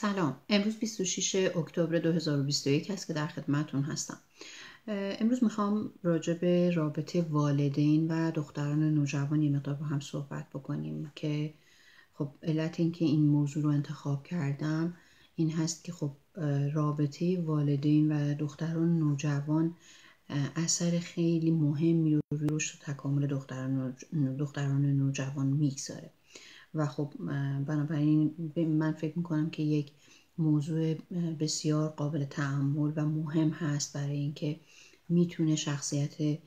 سلام. امروز 26 اکتبر 2021 است که در خدمتون هستم. امروز می‌خوام راجع به رابطه والدین و دختران نوجوان یه مقدار با هم صحبت بکنیم که خب علت اینکه این موضوع رو انتخاب کردم این هست که خب رابطه والدین و دختران نوجوان اثر خیلی مهمی رو و تکامل دختران, دختران نوجوان می‌گذاره. و خب بنابراین من فکر می‌کنم که یک موضوع بسیار قابل تعمل و مهم هست برای اینکه می‌تونه شخصیت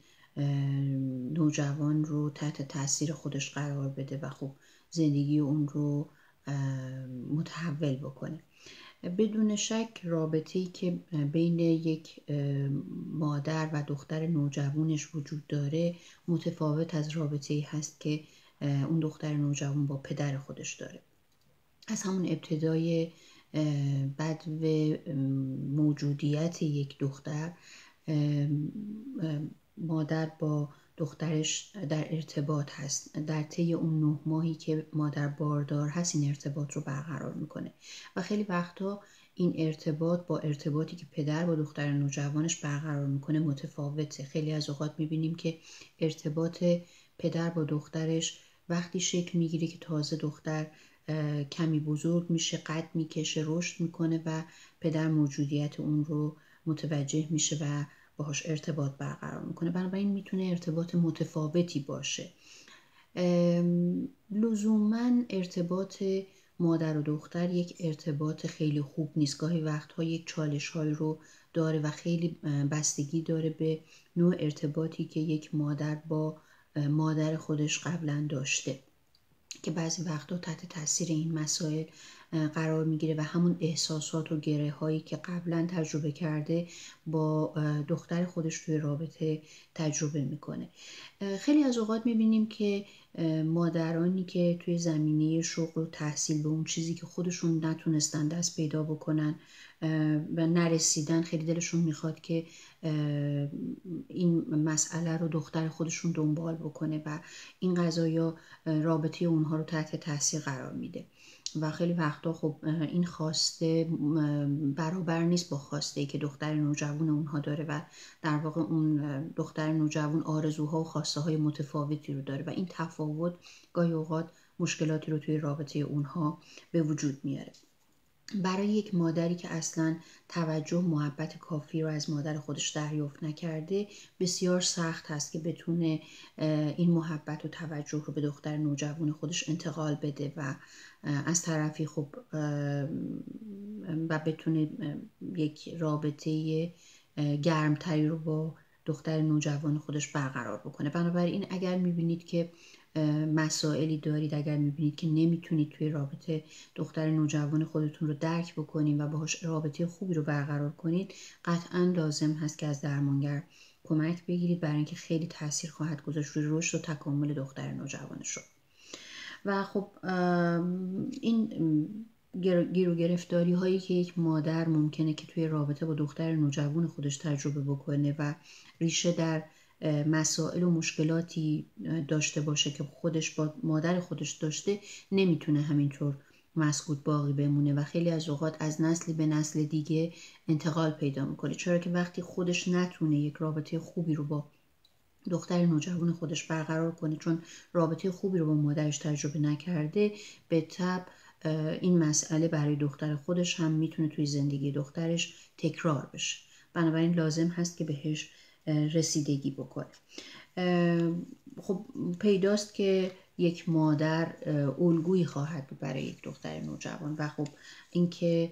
نوجوان رو تحت تاثیر خودش قرار بده و خب زندگی اون رو متحول بکنه. بدون شک رابطه ای که بین یک مادر و دختر نوجوانش وجود داره متفاوت از رابطه ای هست که اون دختر نوجوان با پدر خودش داره. از همون ابتدای بدو موجودیت یک دختر مادر با دخترش در ارتباط هست. در طی اون نه ماهی که مادر باردار هست این ارتباط رو برقرار می‌کنه. و خیلی وقتا این ارتباط با ارتباطی که پدر با دختر نوجوانش برقرار می‌کنه متفاوته. خیلی از اوقات می‌بینیم که ارتباط پدر با دخترش وقتی شکل می‌گیره که تازه دختر کمی بزرگ میشه قد می‌کشه رشد می‌کنه و پدر موجودیت اون رو متوجه میشه و باهاش ارتباط برقرار می‌کنه. بنابراین می‌تونه ارتباط متفاوتی باشه. لزوما ارتباط مادر و دختر یک ارتباط خیلی خوب نیست. گاهی وقتها یک چالش های رو داره و خیلی بستگی داره به نوع ارتباطی که یک مادر با مادر خودش قبلا داشته که بعضی وقتا تحت تاثیر این مسائل قرار می‌گیره و همون احساسات و گره هایی که قبلا تجربه کرده با دختر خودش توی رابطه تجربه می‌کنه. خیلی از اوقات می‌بینیم که مادرانی که توی زمینه شغل و تحصیل به اون چیزی که خودشون نتونستن دست پیدا بکنن و نرسیدن خیلی دلشون می‌خواد که این مسئله رو دختر خودشون دنبال بکنه و این قضایا رابطه اونها رو تحت تاثیر قرار میده. و خیلی وقتا خب این خواسته برابر نیست با خواسته ای که دختر نوجوان اونها داره و در واقع اون دختر نوجوان آرزوها و خواسته های متفاوتی رو داره و این تفاوت گاهی اوقات مشکلاتی رو توی رابطه اونها به وجود میاره. برای یک مادری که اصلا توجه محبت کافی رو از مادر خودش دریافت نکرده بسیار سخت هست که بتونه این محبت و توجه رو به دختر نوجوان خودش انتقال بده و از طرفی خب و بتونه یک رابطه گرمتری رو با دختر نوجوان خودش برقرار بکنه. بنابراین اگر می‌بینید که مسائلی دارید اگر می‌بینید که نمی‌تونید توی رابطه دختر نوجوان خودتون رو درک بکنید و باهاش رابطه خوبی رو برقرار کنید قطعا لازم هست که از درمانگر کمک بگیرید برای اینکه خیلی تاثیر خواهد گذاشت روی رشد و تکامل دختر نوجوان شد و خب این گیر گرفتاری هایی که یک مادر ممکنه که توی رابطه با دختر نوجوان خودش تجربه بکنه و ریشه در مسائل و مشکلاتی داشته باشه که خودش با مادر خودش داشته نمی‌تونه همینطور مسکوت باقی بمونه و خیلی از اوقات از نسلی به نسل دیگه انتقال پیدا می‌کنه. چرا که وقتی خودش نتونه یک رابطه خوبی رو با دختر نوجوان خودش برقرار کنه چون رابطه خوبی رو با مادرش تجربه نکرده به تب این مسئله برای دختر خودش هم می‌تونه توی زندگی دخترش تکرار بشه. بنابراین لازم هست که بهش رسیدگی بکنه. خب پیداست که یک مادر الگویی خواهد بود برای یک دختر نوجوان و خب اینکه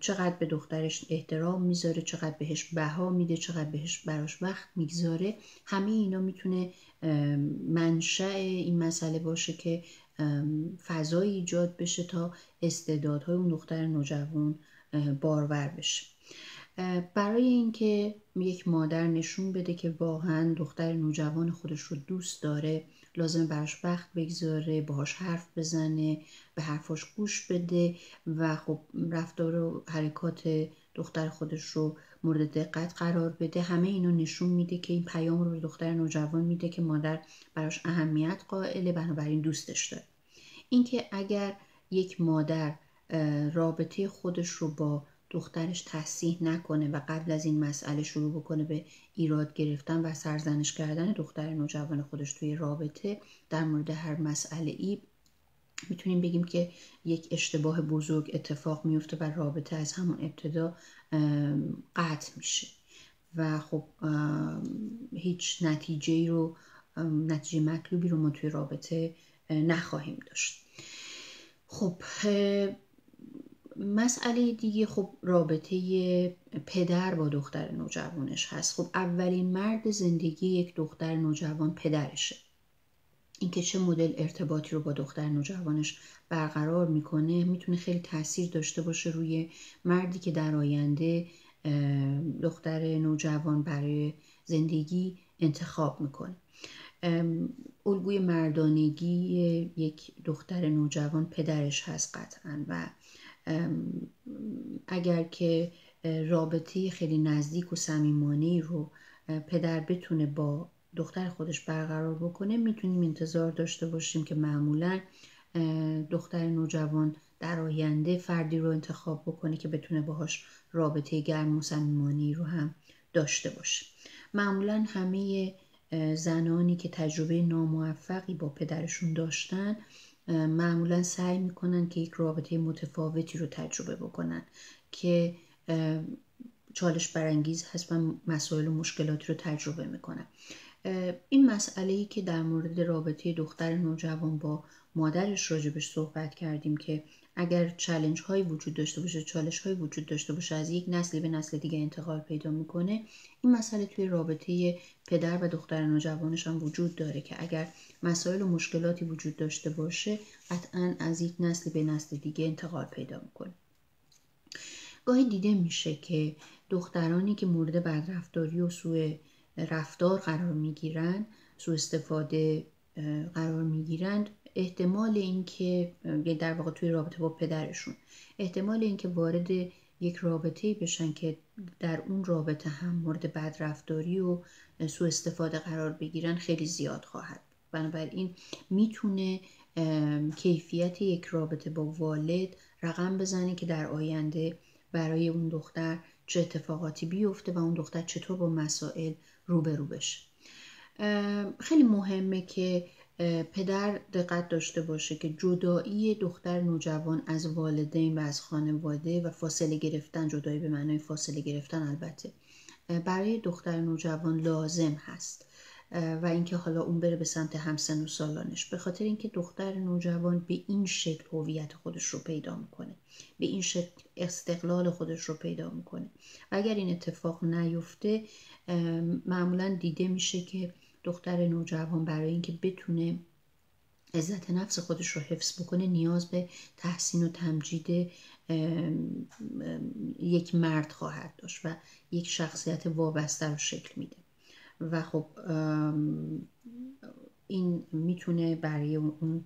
چقدر به دخترش احترام می‌ذاره چقدر بهش بها میده چقدر بهش براش وقت می‌گذاره همه اینا می‌تونه منشأ این مسئله باشه که فضایی ایجاد بشه تا استعدادهای اون دختر نوجوان بارور بشه. برای اینکه یک مادر نشون بده که واقعا دختر نوجوان خودش رو دوست داره لازم براش وقت بگذاره باهاش حرف بزنه به حرفاش گوش بده و خب رفتار و حرکات دختر خودش رو مورد دقت قرار بده. همه اینو نشون میده که این پیام رو به دختر نوجوان میده که مادر براش اهمیت قائله بنابراین دوستش داره. اینکه اگر یک مادر رابطه خودش رو با دخترش تصحیح نکنه و قبل از این مسئله شروع بکنه به ایراد گرفتن و سرزنش کردن دختر نوجوان خودش توی رابطه در مورد هر مسئله ای می‌تونیم بگیم که یک اشتباه بزرگ اتفاق میفته و رابطه از همون ابتدا قطع میشه. و خب هیچ نتیجه رو نتیجه مطلوبی رو ما توی رابطه نخواهیم داشت. خب مسئله دیگه خب رابطه پدر با دختر نوجوانش هست. خب اولین مرد زندگی یک دختر نوجوان پدرشه. اینکه چه مدل ارتباطی رو با دختر نوجوانش برقرار می‌کنه می‌تونه خیلی تاثیر داشته باشه روی مردی که در آینده دختر نوجوان برای زندگی انتخاب می‌کنه. الگوی مردانگی یک دختر نوجوان پدرش هست قطعا و اگر که رابطه خیلی نزدیک و صمیمانه رو پدر بتونه با دختر خودش برقرار بکنه می‌تونیم انتظار داشته باشیم که معمولا دختر نوجوان در آینده فردی رو انتخاب بکنه که بتونه باهاش رابطه گرم و صمیمانه رو هم داشته باشه. معمولا همه زنانی که تجربه ناموفقی با پدرشون داشتن معمولا سعی می‌کنن که یک رابطه متفاوتی رو تجربه بکنن که چالش برانگیز هست و مسائل و مشکلاتی رو تجربه می‌کنن. این مسئله ای که در مورد رابطه دختر نوجوان با مادرش راجبش صحبت کردیم که اگر چلنج هایی وجود داشته باشه چالش هایی وجود داشته باشه از یک نسلی به نسل دیگه انتقال پیدا می‌کنه این مسئله توی رابطه پدر و دختر نوجوانش هم وجود داره که اگر مسائل و مشکلاتی وجود داشته باشه قطعا از یک نسل به نسل دیگه انتقال پیدا می‌کنه. گاهی دیده میشه که دخترانی که مورد بدرفتاری و سوء رفتار قرار می‌گیرند سوء استفاده قرار می‌گیرند احتمال اینکه یعنی در واقع توی رابطه با پدرشون احتمال اینکه وارد یک رابطه بشن که در اون رابطه هم مورد بدرفتاری و سوء استفاده قرار بگیرن خیلی زیاد خواهد بنابراین می‌تونه کیفیت یک رابطه با والد رقم بزنه که در آینده برای اون دختر چه اتفاقاتی بیفته و اون دختر چطور با مسائل روبرو بشه. خیلی مهمه که پدر دقت داشته باشه که جدایی دختر نوجوان از والدین و از خانواده و فاصله گرفتن جدایی به معنای فاصله گرفتن البته برای دختر نوجوان لازم هست. و اینکه حالا اون بره به سمت همسن و سالانش. به خاطر اینکه دختر نوجوان به این شکل هویت خودش رو پیدا می‌کنه. به این شکل استقلال خودش رو پیدا می‌کنه. و اگر این اتفاق نیفته معمولا دیده میشه که دختر نوجوان برای اینکه بتونه عزت نفس خودش رو حفظ بکنه نیاز به تحسین و تمجید یک مرد خواهد داشت و یک شخصیت وابسته رو شکل میده. و خب این می‌تونه برای اون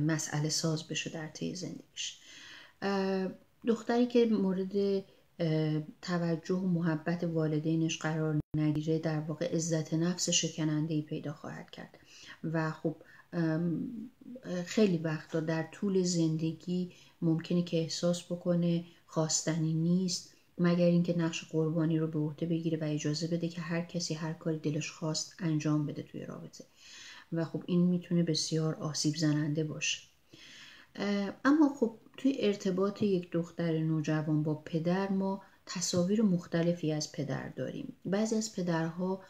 مسئله ساز بشه در طی زندگیش. دختری که مورد توجه و محبت والدینش قرار نگیره در واقع عزت نفس شکننده ای پیدا خواهد کرد. و خب خیلی وقتا در طول زندگی ممکنه که احساس بکنه خواستنی نیست مگر اینکه نقش قربانی رو به عهده بگیره و اجازه بده که هر کسی هر کاری دلش خواست انجام بده توی رابطه. و خب این می‌تونه بسیار آسیب زننده باشه. اما خب توی ارتباط یک دختر نوجوان با پدر ما تصاویر مختلفی از پدر داریم. بعضی از پدرها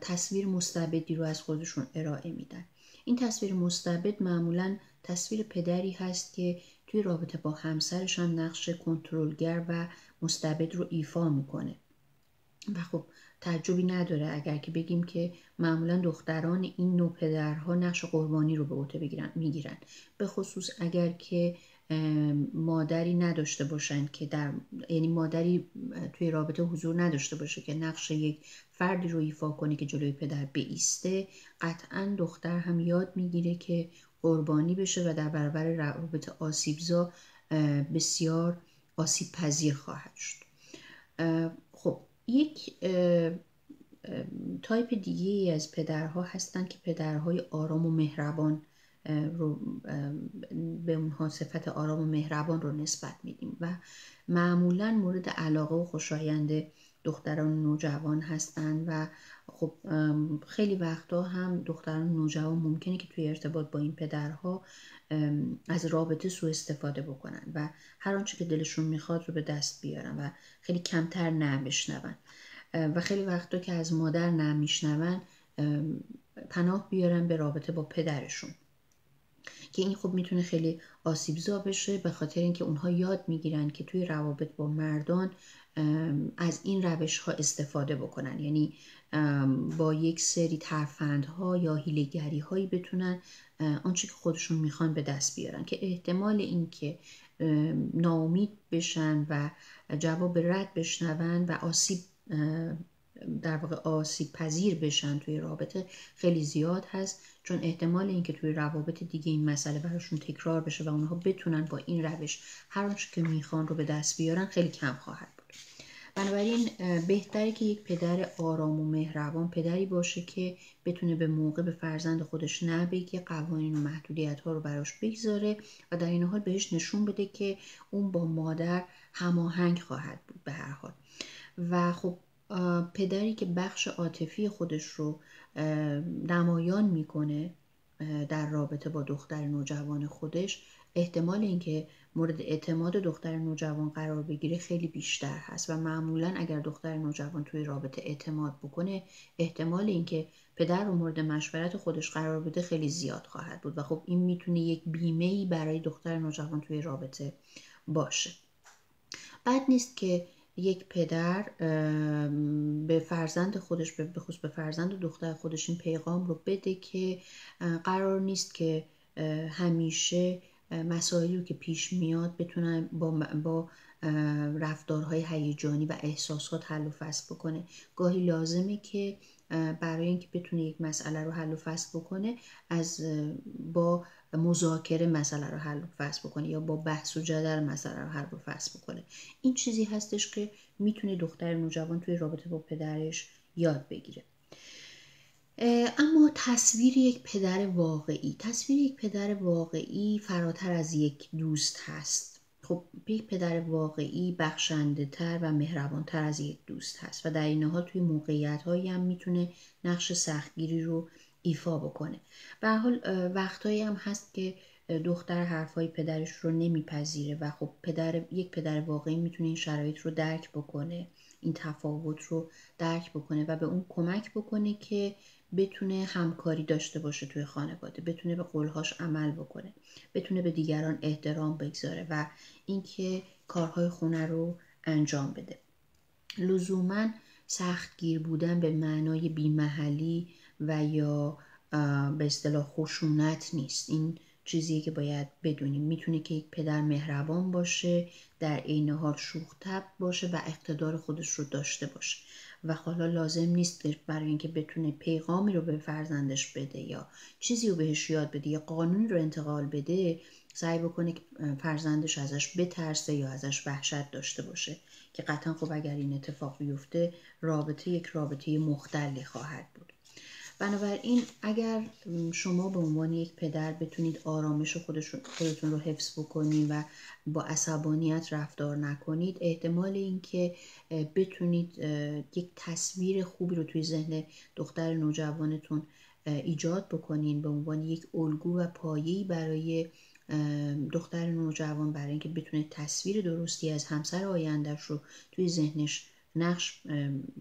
تصویر مستبدی رو از خودشون ارائه میدن. این تصویر مستبد معمولا تصویر پدری هست که توی رابطه با همسرش هم نقش کنترلگر و مستبد رو ایفا می‌کنه. و خب تعجبی نداره اگر که بگیم که معمولا دختران این نوع پدرها نقش قربانی رو به عهده می‌گیرن. به خصوص اگر که مادری نداشته باشن که در یعنی مادری توی رابطه حضور نداشته باشه که نقش یک فردی رو ایفا کنه که جلوی پدر بیسته. قطعا دختر هم یاد می‌گیره که قربانی بشه و در برابر روابط آسیبزا بسیار آسیب پذیر خواهد شد. خب یک تایپ دیگه از پدرها هستند که پدرهای آرام و مهربان رو به اونها صفت آرام و مهربان رو نسبت میدیم و معمولا مورد علاقه و خوشایند دختران نوجوان هستند و خب خیلی وقتا هم دختران نوجوان ممکنه که توی ارتباط با این پدرها از رابطه سوء استفاده بکنن و هر آنچه که دلشون می‌خواد رو به دست بیارن و خیلی کمتر نمیشنون و خیلی وقتا که از مادر نمیشنون پناه بیارن به رابطه با پدرشون. که این خب می‌تونه خیلی آسیبزا بشه به خاطر اینکه اونها یاد می‌گیرن که توی روابط با مردان از این روش ها استفاده بکنن. یعنی با یک سری ترفندها یا هیلگری هایی بتونن آنچه که خودشون می‌خوان به دست بیارن. که احتمال اینکه ناامید بشن و جواب رد بشنون و آسیب در واقع آسیب پذیر بشن توی رابطه خیلی زیاد هست چون احتمال اینکه توی روابط دیگه این مسئله براشون تکرار بشه و اونها بتونن با این روش هر آنچه که می‌خوان رو به دست بیارن خیلی کم خواهد بود. بنابراین بهتره که یک پدر آرام و مهربان پدری باشه که بتونه به موقع به فرزند خودش نبگه قوانین و محدودیت ها رو براش بگذاره و در این حال بهش نشون بده که اون با مادر هماهنگ خواهد بود به هر حال. و خب پدری که بخش عاطفی خودش رو نمایان می‌کنه در رابطه با دختر نوجوان خودش احتمال اینکه مورد اعتماد دختر نوجوان قرار بگیره خیلی بیشتر هست و معمولا اگر دختر نوجوان توی رابطه اعتماد بکنه احتمال اینکه پدر رو مورد مشورت خودش قرار بده خیلی زیاد خواهد بود و خب این می‌تونه یک بیمه ای برای دختر نوجوان توی رابطه باشه. بد نیست که یک پدر به فرزند خودش به خصوص به فرزند و دختر خودش این پیغام رو بده که قرار نیست که همیشه مسائلی که پیش میاد بتونن با, با رفتارهای هیجانی و احساسات حل و فصل بکنه. گاهی لازمه که برای اینکه بتونه یک مسئله رو حل و فصل بکنه از با مذاکره مسئله رو حل و فصل بکنه یا با بحث و جدل مسئله رو حل و فصل بکنه. این چیزی هستش که می‌تونه دختر نوجوان توی رابطه با پدرش یاد بگیره. اما تصویر یک پدر واقعی. تصویر یک پدر واقعی فراتر از یک دوست هست. خب یک پدر واقعی بخشنده تر و مهربان تر از یک دوست هست و در این حال توی موقعیت هایی هم می‌تونه نقش سختگیری رو ایفا بکنه. به حال وقتهایی هم هست که دختر حرفهای پدرش رو نمیپذیره و خب پدر یک پدر واقعی می‌تونه این شرایط رو درک بکنه این تفاوت رو درک بکنه و به اون کمک بکنه که بتونه همکاری داشته باشه توی خانواده بتونه به قولهاش عمل بکنه بتونه به دیگران احترام بگذاره و اینکه کارهای خونه رو انجام بده. لزوما سختگیر بودن به معنای بیمحلی و یا به اصطلاح خشونت نیست. این چیزیه که باید بدونیم. می‌تونه که یک پدر مهربان باشه در عین حال شوخ باشه و اقتدار خودش رو داشته باشه. و حالا لازم نیست برای اینکه بتونه پیغامی رو به فرزندش بده یا چیزی رو بهش یاد بده یا قانونی رو انتقال بده سعی بکنه که فرزندش ازش بترسه یا ازش وحشت داشته باشه. که قطعا خب اگر این اتفاق بیفته رابطه یک رابطه مختلی خواهد بود. بنابراین اگر شما به عنوان یک پدر بتونید آرامش خودتون رو حفظ بکنید و با عصبانیت رفتار نکنید احتمال اینکه بتونید یک تصویر خوبی رو توی ذهن دختر نوجوانتون ایجاد بکنین به عنوان یک الگو و پایه‌ای برای دختر نوجوان برای اینکه بتونه تصویر درستی از همسر آیندهش رو توی ذهنش نقش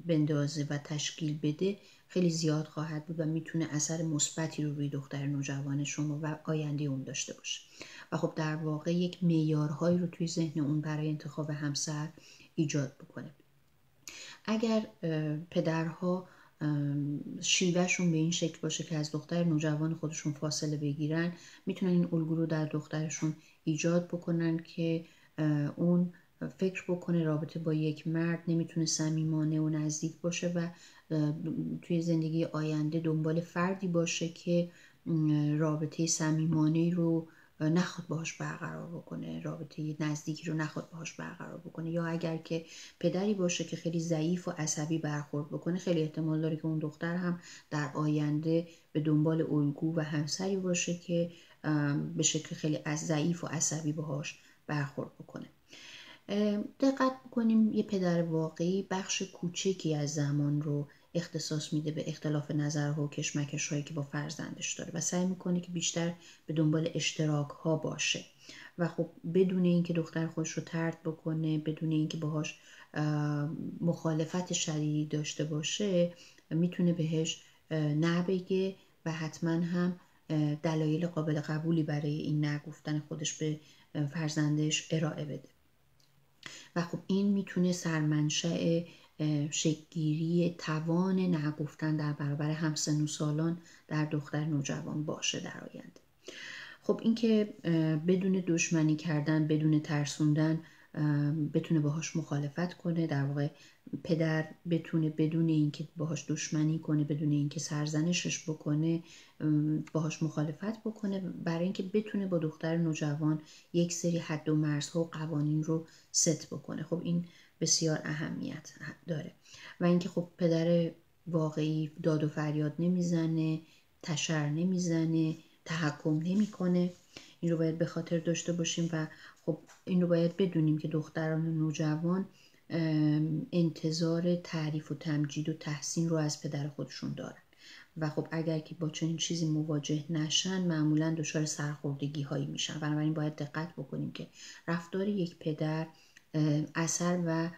بندازه و تشکیل بده خیلی زیاد خواهد بود و می‌تونه اثر مثبتی رو روی دختر نوجوان شما و آینده اون داشته باشه. و خب در واقع یک معیارهایی رو توی ذهن اون برای انتخاب همسر ایجاد بکنه. اگر پدرها شیوهشون به این شکل باشه که از دختر نوجوان خودشون فاصله بگیرن می‌تونن این الگو رو در دخترشون ایجاد بکنن که اون فکر بکنه رابطه با یک مرد نمی‌تونه صمیمانه و نزدیک باشه و توی زندگی آینده دنبال فردی باشه که رابطه صمیمانه رو نخواد باهاش برقرار بکنه رابطه نزدیکی رو نخواد باهاش برقرار بکنه. یا اگر که پدری باشه که خیلی ضعیف و عصبی برخورد بکنه خیلی احتمال داره که اون دختر هم در آینده به دنبال الگو و همسری باشه که به شکل خیلی از ضعیف و عصبی باهاش برخورد بکنه. دقت بکنیم یه پدر واقعی بخش کوچکی از زمان رو اختصاص میده به اختلاف نظرها و کشمکش هایی که با فرزندش داره و سعی می‌کنه که بیشتر به دنبال اشتراک ها باشه. و خب بدون اینکه دختر خودش رو ترد بکنه بدون اینکه باهاش مخالفت شدیدی داشته باشه می‌تونه بهش نبگه و حتما هم دلایل قابل قبولی برای این نگفتن خودش به فرزندش ارائه بده. و خب این می‌تونه سرمنشأ شکگیری توان نگفتن در برابر همسن و سالان در دختر نوجوان باشه در آینده. خب اینکه بدون دشمنی کردن بدون ترسوندن بتونه باهاش مخالفت کنه در واقع پدر بتونه بدون اینکه باهاش دشمنی کنه بدون اینکه سرزنشش بکنه باهاش مخالفت بکنه برای اینکه بتونه با دختر نوجوان یک سری حد و مرزها و قوانین رو ست بکنه. خب این بسیار اهمیت داره. و اینکه خب پدر واقعی داد و فریاد نمی‌زنه تشر نمی‌زنه تحکم نمی‌کنه. این رو باید به خاطر داشته باشیم و خب این رو باید بدونیم که دختران نوجوان انتظار تعریف و تمجید و تحسین رو از پدر خودشون دارن. و خب اگر که با چنین چیزی مواجه نشن معمولا دچار سرخوردگی هایی میشن. بنابراین باید دقت بکنیم که رفتار یک پدر اثر و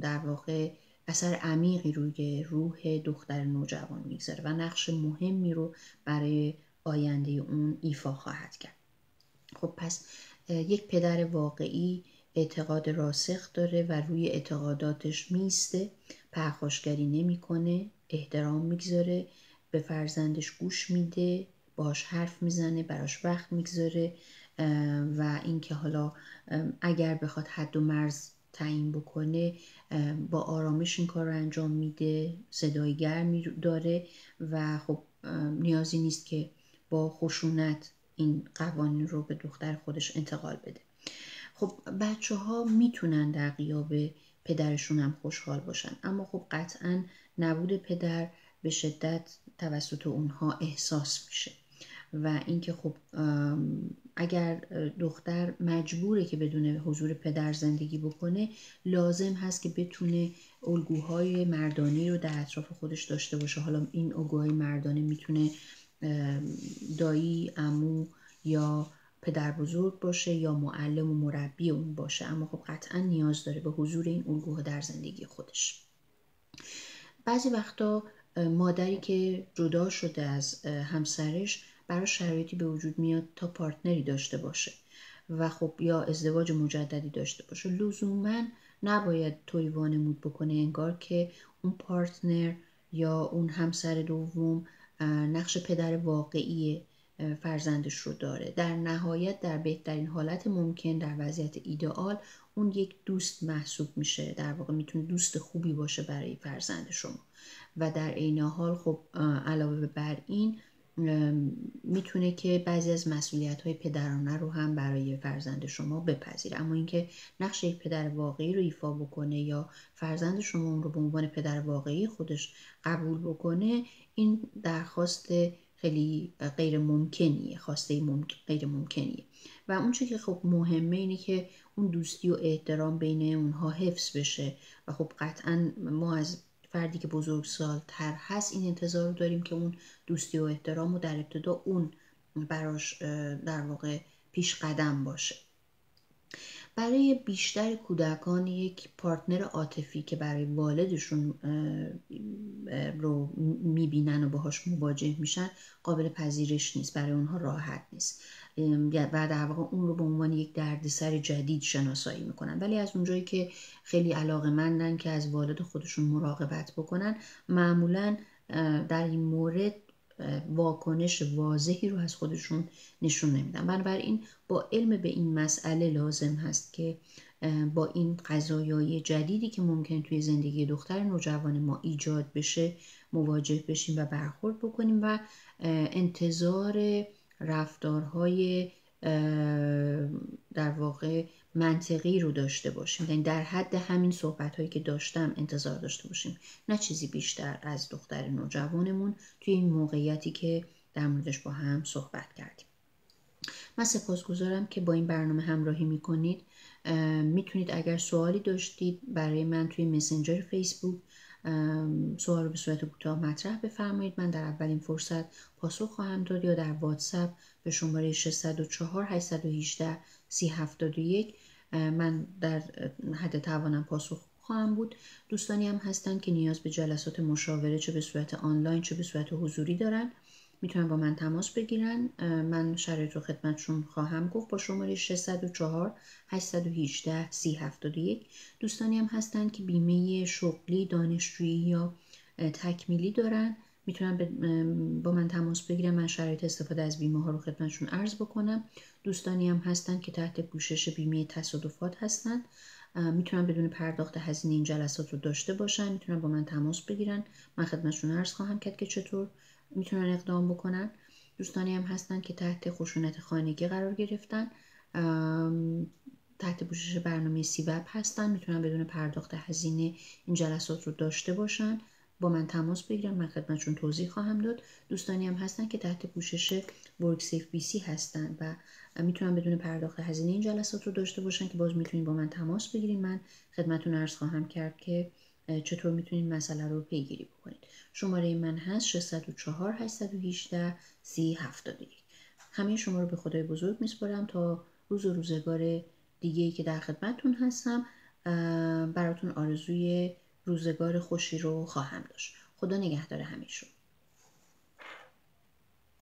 در واقع اثر عمیقی روی روح دختر نوجوان می‌گذاره و نقش مهمی رو برای آینده اون ایفا خواهد کرد. خب پس یک پدر واقعی اعتقاد راسخ داره و روی اعتقاداتش میسته پرخاشگری نمی‌کنه احترام می‌گذاره به فرزندش گوش میده باش حرف می‌زنه براش وقت می‌گذاره و اینکه حالا اگر بخواد حد و مرز تعیین بکنه با آرامش این کار رو انجام میده صدای گرمی داره و خب نیازی نیست که با خشونت این قوانین رو به دختر خودش انتقال بده. خب بچه ها می‌تونن در قیاب پدرشون هم خوشحال باشن اما خب قطعا نبود پدر به شدت توسط اونها احساس میشه. و اینکه خب اگر دختر مجبوره که بدون حضور پدر زندگی بکنه لازم هست که بتونه الگوهای مردانی رو در اطراف خودش داشته باشه. حالا این الگوهای مردانه می‌تونه دایی امو یا پدر بزرگ باشه یا معلم و مربی اون باشه. اما خب قطعا نیاز داره به حضور این الگوها در زندگی خودش. بعضی وقتا مادری که جدا شده از همسرش برای شرایطی به وجود میاد تا پارتنری داشته باشه و خب یا ازدواج مجددی داشته باشه. لزوما نباید توی وانمود بکنه انگار که اون پارتنر یا اون همسر دوم نقش پدر واقعی فرزندش رو داره. در نهایت در بهترین حالت ممکن در وضعیت ایدئال اون یک دوست محسوب میشه. در واقع می‌تونه دوست خوبی باشه برای فرزند شما. و در عین حال خب علاوه بر این می‌تونه که بعضی از مسئولیت های پدرانه رو هم برای فرزند شما بپذیره. اما اینکه نقش یک پدر واقعی رو ایفا بکنه یا فرزند شما اون رو به عنوان پدر واقعی خودش قبول بکنه این درخواست خیلی غیر ممکنیه خواسته غیر ممکنیه و اون که خب مهمه اینه که اون دوستی و احترام بین اونها حفظ بشه. و خب قطعا ما از فردی که بزرگ تر هست این انتظار رو داریم که اون دوستی و احترام و در ابتدا اون براش در واقع پیش قدم باشه. برای بیشتر کودکان یک پارتنر عاطفی که برای والدشون رو می‌بینن و باهاش مواجه میشن قابل پذیرش نیست برای اونها راحت نیست. و در واقع اون رو به عنوان یک دردسر جدید شناسایی می‌کنن. ولی از اونجایی که خیلی علاقه مندن که از والد خودشون مراقبت بکنن معمولا در این مورد واکنش واضحی رو از خودشون نشون نمیدن. بنابراین با علم به این مسئله لازم هست که با این قضایای جدیدی که ممکن توی زندگی دختر نوجوان ما ایجاد بشه مواجه بشیم و برخورد بکنیم و انتظار رفتارهای در واقع منطقی رو داشته باشیم. یعنی در حد همین صحبت هایی که داشتم انتظار داشته باشیم. نه چیزی بیشتر از دختر نوجوانمون توی این موقعیتی که در موردش با هم صحبت کردیم. من سپاسگزارم که با این برنامه همراهی می‌کنید. می‌تونید اگر سوالی داشتید برای من توی مسنجر فیسبوک سوال رو به صورت کوتاه مطرح بفرمایید. من در اولین فرصت پاسخ خواهم داد یا در واتساپ به شماره 604 818 3071 من در حد توانم پاسخ خواهم بود. دوستانی هم هستند که نیاز به جلسات مشاوره چه به صورت آنلاین چه به صورت حضوری دارن می‌تونن با من تماس بگیرن. من شرایط رو خدمتشون خواهم گفت با شماره 604 818 3071 دوستانی هم هستن که بیمه شغلی دانشجویی یا تکمیلی دارن. می‌تونن با من تماس بگیرن من شرایط استفاده از بیمه ها رو خدمتشون عرض بکنم. دوستانی هم هستن که تحت پوشش بیمه تصادفات هستن. می‌تونن بدون پرداخت هزینه این جلسات رو داشته باشن. می‌تونن با من تماس بگیرن. من خدمتشون عرض خواهم کرد که چطور می‌تونن اقدام بکنن. دوستانی هم هستن که تحت خشونت خانگی قرار گرفتن. تحت پوشش برنامه سیوب هستن. می‌تونن بدون پرداخت هزینه این جلسات رو داشته باشن. با من تماس بگیرن من خدمتشون توضیح خواهم داد. دوستانی هم هستن که تحت پوشش ورک سیف بی سی هستن و می‌تونن بدون پرداخت هزینه این جلسات رو داشته باشن که باز می‌تونین با من تماس بگیرین. من خدمتون عرض خواهم کرد که چطور می‌تونین مسئله رو پیگیری بکنید شماره من هست 604 818 3071 همه شما رو به خدای بزرگ میسپارم تا روز و روزگار دیگه ای که در خدمتتون هستم. براتون آرزوی روزگار خوشی رو خواهم داشت. خدا نگهدار همه شما.